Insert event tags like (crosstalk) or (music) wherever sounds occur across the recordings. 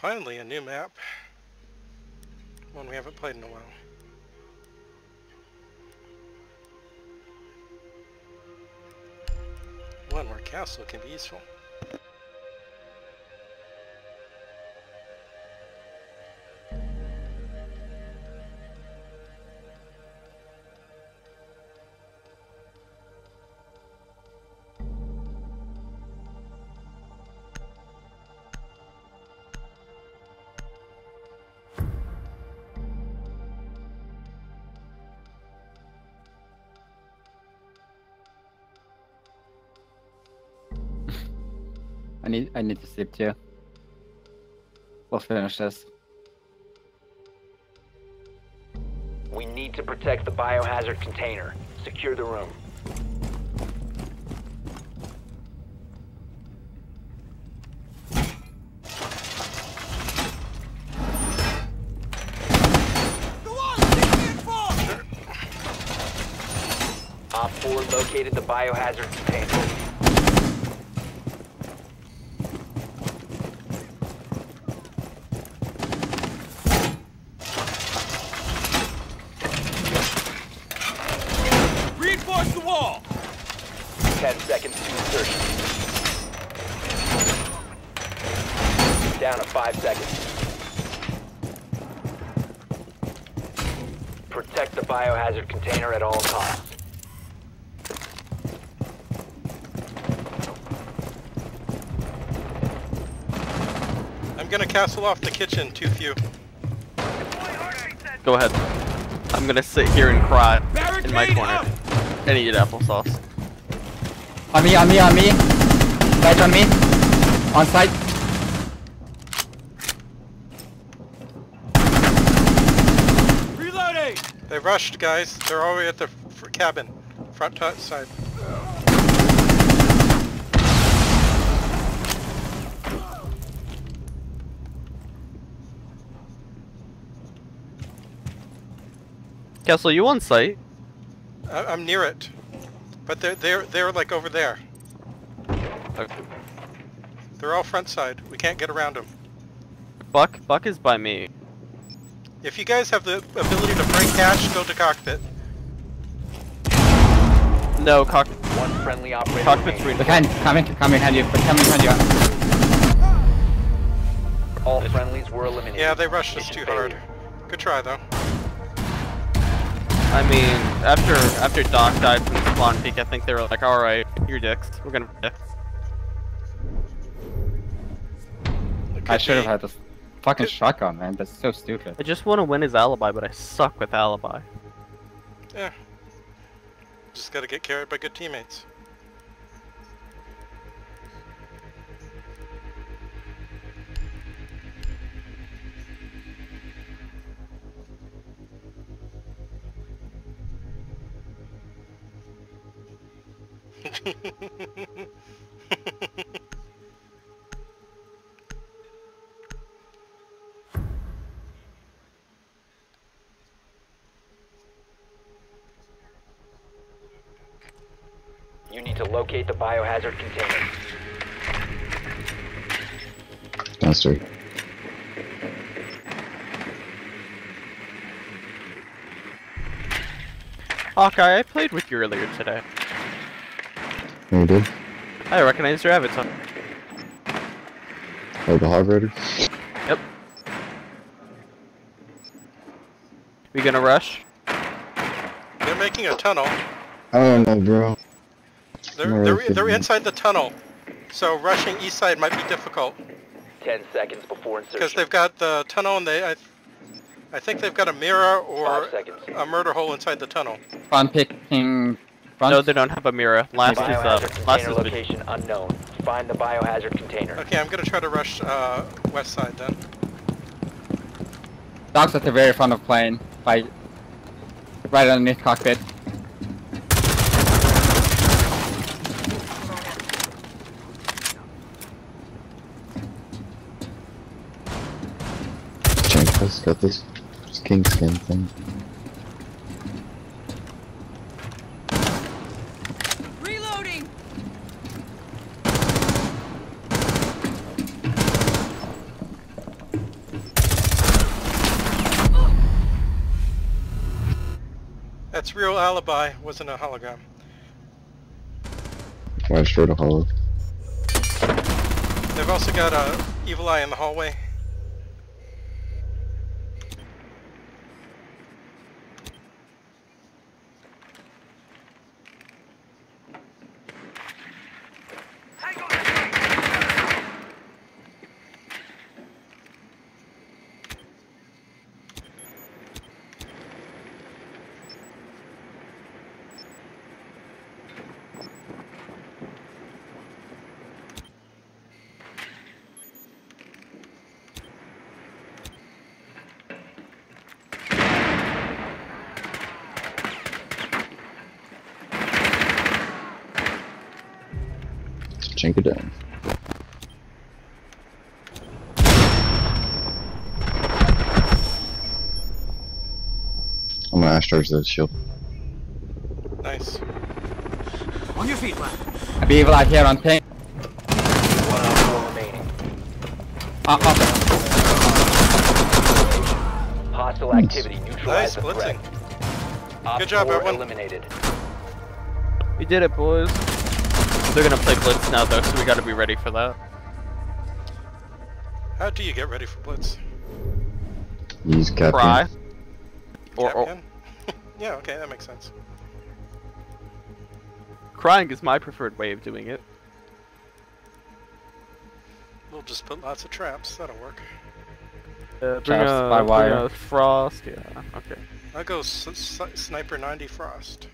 Finally, a new map. One we haven't played in a while. One where castle can be useful. Need I need to sleep too. We'll finish this. We need to protect the biohazard container. Secure the room. Op 4 located the biohazard container. Reinforce the wall! 10 seconds to insertion. Down to 5 seconds. Protect the biohazard container at all costs. I'm gonna castle off the kitchen, too few. Go ahead. I'm gonna sit here and cry in my corner up! and eat applesauce. On me, on me, on me. Right on me. On site. Reloading! They rushed, guys. They're way at the cabin. Front side. Kessel, you on site? I I'm near it. But they're, they're, they're like over there. Okay. They're all front side. We can't get around them. Buck, Buck is by me. If you guys have the ability to bring cash, go to cockpit. No, cock. One friendly operator Cockpit's remaining. Behind, coming, coming behind you. Coming behind you. All friendlies were eliminated. Yeah, they rushed us too hard. Good try, though. I mean, after after Doc died from the spawn peak, I think they were like, all right, you're dicks. We're gonna. It I should have had this fucking Good. shotgun, man. That's so stupid. I just want to win his alibi, but I suck with alibi. Yeah. Just gotta get carried by good teammates. (laughs) You need to locate the biohazard container. Downstairs. Hawkeye, I played with you earlier today. No, you did? I recognized your avatar. Oh, the Hog Rider? Yep. We gonna rush? They're making a tunnel. I don't know, bro. They're, they're, they're inside the tunnel. So rushing east side might be difficult. 10 seconds before insertion. Because they've got the tunnel and they, I, I think they've got a mirror or a murder hole inside the tunnel. Front picking. Front. No, they don't have a mirror. Last is Biohazard uh, last is location unknown. Find the biohazard container. Okay, I'm gonna try to rush uh, west side then. Dogs at the very front of plane. By. Right underneath cockpit. got this king skin thing. Reloading. That's real alibi, wasn't a hologram. Why well, straight a hologram? They've also got a evil eye in the hallway. Chink down. I'm gonna ash charge the shield. Nice. On your feet, lad. I be evil out here on ping. One on four remaining. Uh, uh, Hostile activity. neutralized Nice the threat. Good job, four everyone. eliminated. We did it, boys. They're gonna play Blitz now, though, so we gotta be ready for that. How do you get ready for blitz? Use Kapkan. Cry. Or, or (laughs) yeah, okay, that makes sense. crying is my preferred way of doing it. We'll just put lots of traps. That'll work. Uh, bring Traps a, by bring wire. a frost. Yeah. Okay. I'll go s s sniper 90 frost.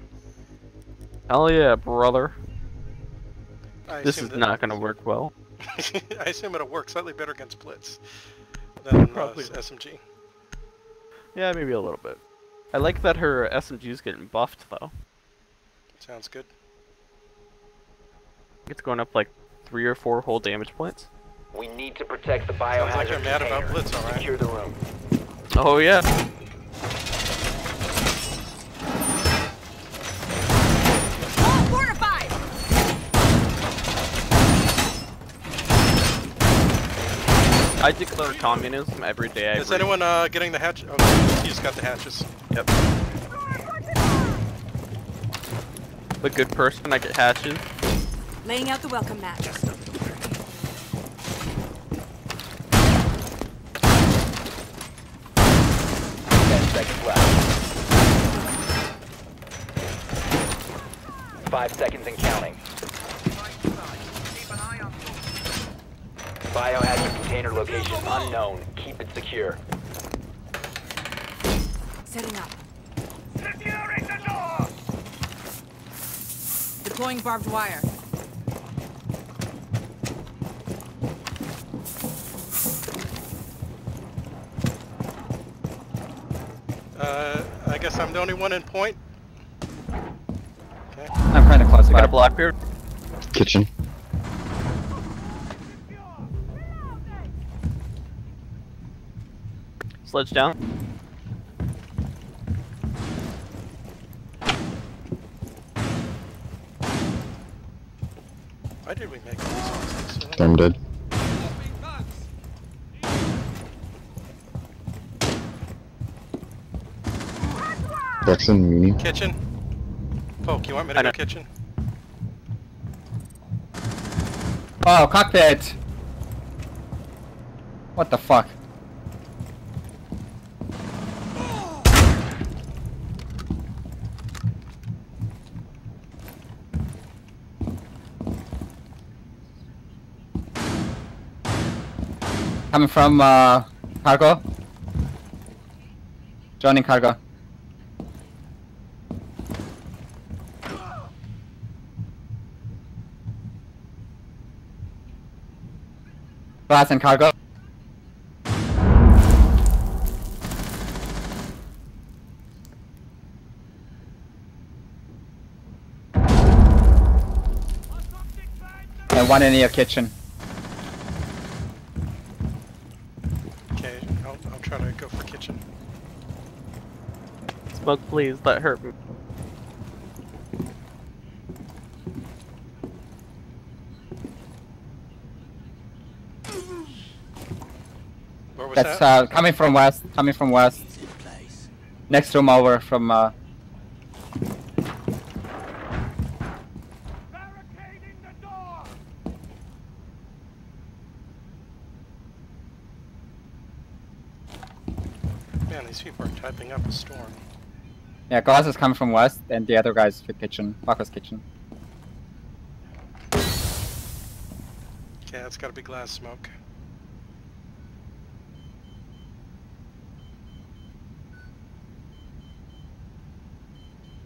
Hell yeah, brother. I This is not gonna work well. (laughs) I assume it'll work slightly better against blitz than uh, Probably. SMG. Yeah, maybe a little bit. I like that her SMG's getting buffed though. Sounds good. It's going up like three or four whole damage points. We need to protect the biohazard like you're mad about. Blitz, all right. Secure the room. Oh yeah. All fortified! I declare communism every day. I Is breathe. anyone uh, getting the hatch? Oh, he just got the hatches. Yep. The good person, I get hatches. Laying out the welcome mat. Ten seconds left. Five seconds and counting. Biohazard container location unknown. Keep it secure. Setting up. Deploying barbed wire. Uh, I guess I'm the only one in point. Okay. I'm kind of close I got a by. Blackbeard. Kitchen. Sledge down. Why did we make these mistakes? I'm dead. Jackson, Muni. Kitchen. Poke, you want me to I go know. kitchen? Oh, cockpit! What the fuck? Coming from uh, cargo. Joining cargo. Glaz and cargo. And one in your kitchen. Okay, I'll, I'll try to go for kitchen. Smoke, please. That hurt me. Where was That's that? uh, coming from west. Coming from west. Next room over from uh, Man, these people are typing up a storm. Yeah, Glaz is coming from west, and the other guy's kitchen. Paco's kitchen. Yeah, it's gotta be Glaz smoke.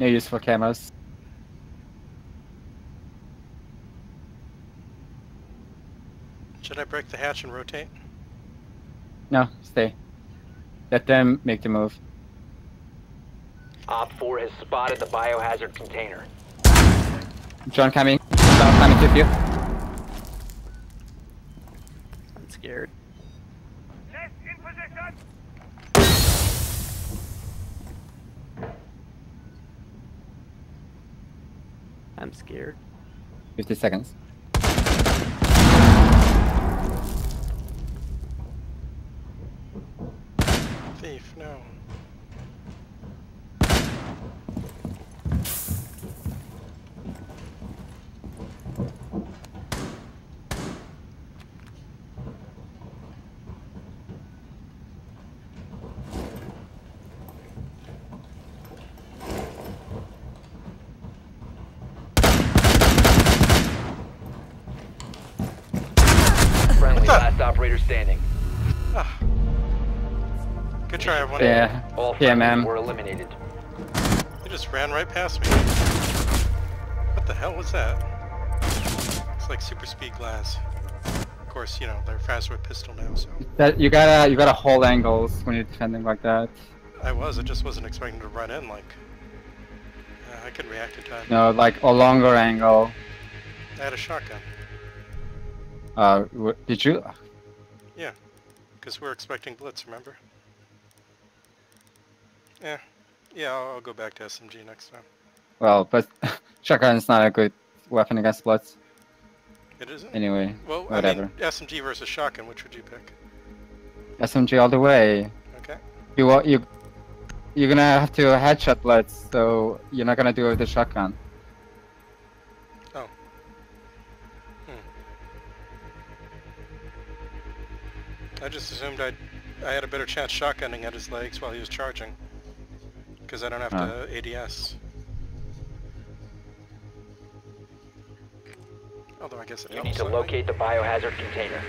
No use for cameras. Should I break the hatch and rotate? No, stay. Let them make the move. Op 4 has spotted the biohazard container. John coming. John coming with you. I'm scared. Left in position. I'm scared. 50 seconds. Thief, no. Friendly, What the- last operator standing. Ah. Good try, everyone. Yeah. All Yeah, friendlies ma'am. were eliminated. They just ran right past me. What the hell was that? It's like super speed Glaz. Of course, you know, they're faster with pistol now, so. That you gotta you gotta hold angles when you're defending like that. I was, I just wasn't expecting to run in like... Uh, I could react in time. No, like a longer angle. I had a shotgun. Uh, did you? Yeah, because we're expecting blitz, remember? Yeah. Yeah, I'll, I'll go back to SMG next time. Well, but (laughs) shotgun is not a good weapon against blitz. It isn't? Anyway, Well, I whatever. mean, SMG versus shotgun, which would you pick? SMG all the way. Okay. You, you, you're gonna have to headshot blitz, so you're not gonna do it with the shotgun. I just assumed I'd, I had a better chance shotgunning at his legs while he was charging. Because I don't have Huh. to ADS. Although I guess it You helps need to slightly. locate the biohazard container.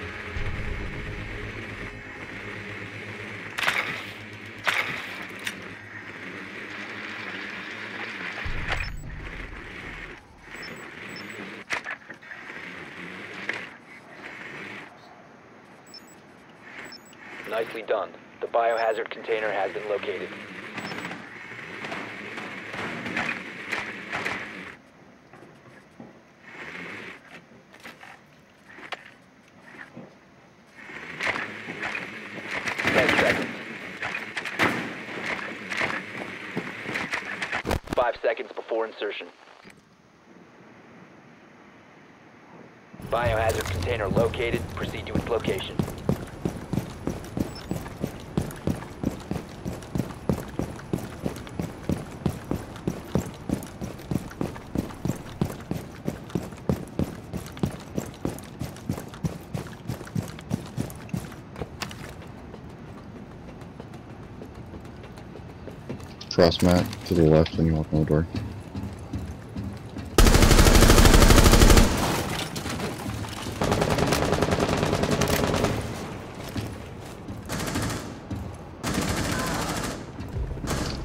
Nicely done. The biohazard container has been located. Five seconds before insertion. Biohazard container located. Proceed to its location. Frost mat to the left when you walk in the door.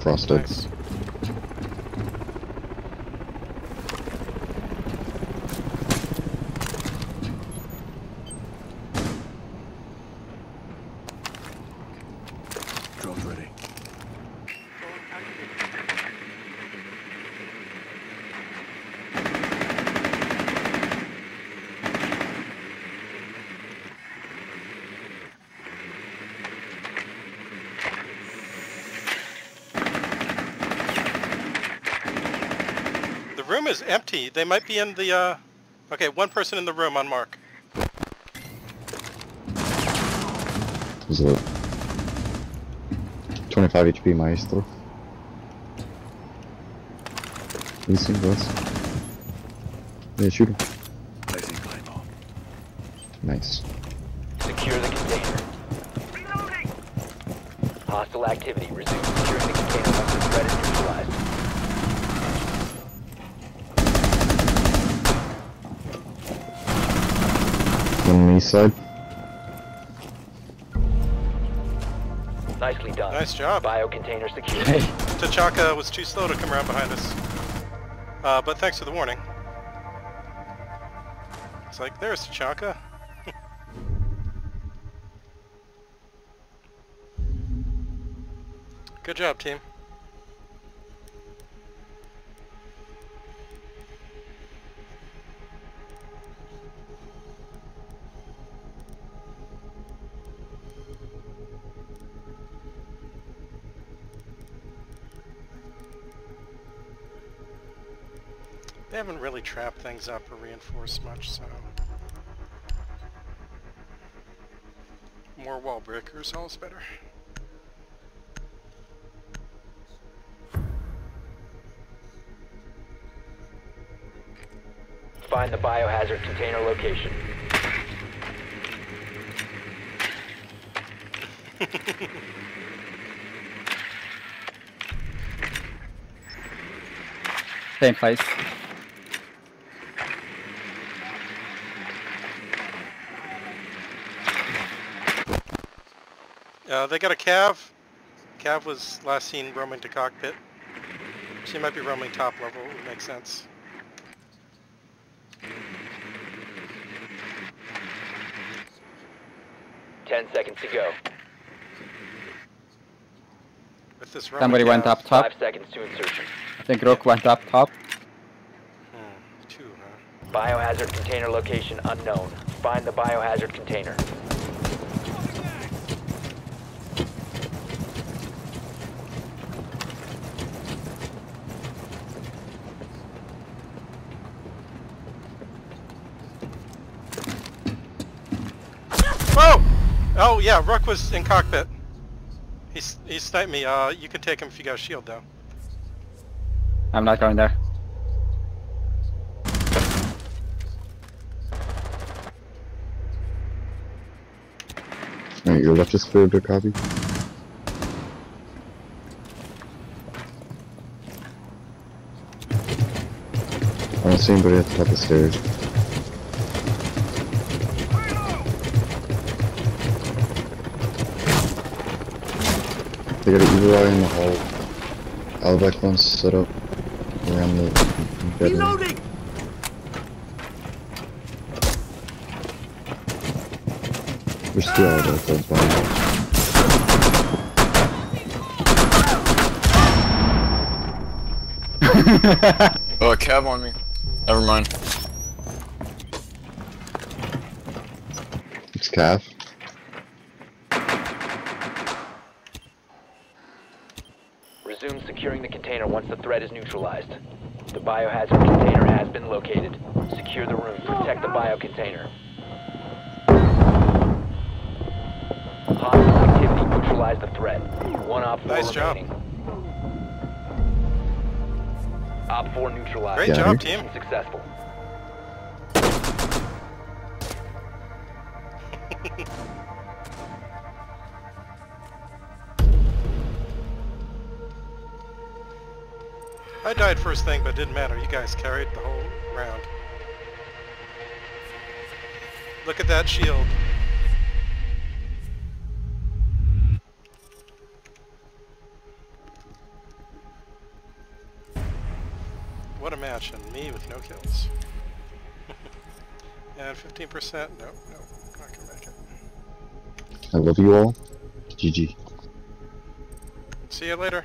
Frosted. Nice. Drone's ready. The room is empty. They might be in the, uh... Okay, one person in the room on mark. There's a 25 HP Maestro. Leasing us. Yeah, shoot him. Placing Claymore. Nice. Secure the container. Hostile activity. Resume securing the container once the threat is neutralized. One on the east side. Nicely done. Nice job. Bio container secured. Hey, Tachanka was too slow to come around behind us. Uh, but thanks for the warning. It's like, there's Tachanka. (laughs) Good job, team. They haven't really trapped things up or reinforced much, so... More wall breakers, all's better. Find the biohazard container location. same place. Uh, they got a Cav. Cav was last seen roaming to cockpit. She might be roaming top level, would make sense. Ten seconds to go. With this roaming Somebody went up top. Five seconds to insertion. I think Rook went up top. Hmm, two, huh? Biohazard container location unknown. Find the biohazard container. Whoa! Oh yeah, Rook was in cockpit. He s- he sniped me. Uh, you can take him if you got a shield though. I'm not going there. Alright, your left is clear to copy. I don't see anybody at the top of the stairs. They got an evil eye in the hall. Albac one's set up around the bedroom. There's two Albac ones behind. Oh, a cab on me. Never mind. It's Cav. Resume securing the container once the threat is neutralized. The biohazard container has been located. Secure the room. Protect the biocontainer. Hostile activity. Neutralize the threat. One op 4 Nice job. Op 4 neutralized. Great Yeah. job, team. Mission Successful. (laughs) I died first thing, but it didn't matter. You guys carried the whole round. Look at that shield. What a match, and me with no kills. (laughs) and 15%, no, no, not gonna make it. I love you all. GG. See you later.